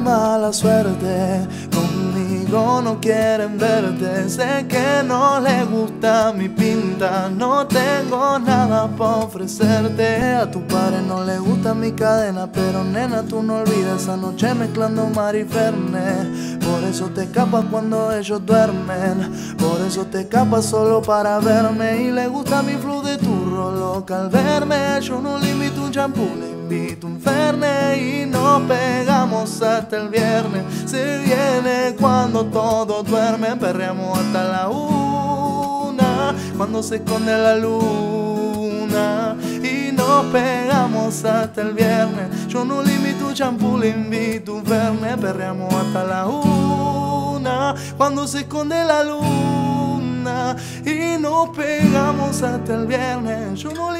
mala suerte. Conmigo no quieren verte. Sé que no le gusta mi pinta. No tengo nada para ofrecerte. A tu padre no le gusta mi cadena. Pero nena, tú no olvides esa noche mezclando mar y fernet. Por eso te escapas cuando ellos duermen. Por eso te escapas solo para verme. Y le gusta mi flu de turro loca al verme. Yo no le invito un champú, le invito un ferne. Y nos hasta el viernes. Se viene cuando todos duermen. Perreamos hasta la una. Cuando se esconde la luna. Y nos pegamos hasta el viernes. Yo no un champú, le invito un ferne. Perreamos hasta la una. Cuando se esconde la luna. Y nos pegamos hasta el viernes. Yo no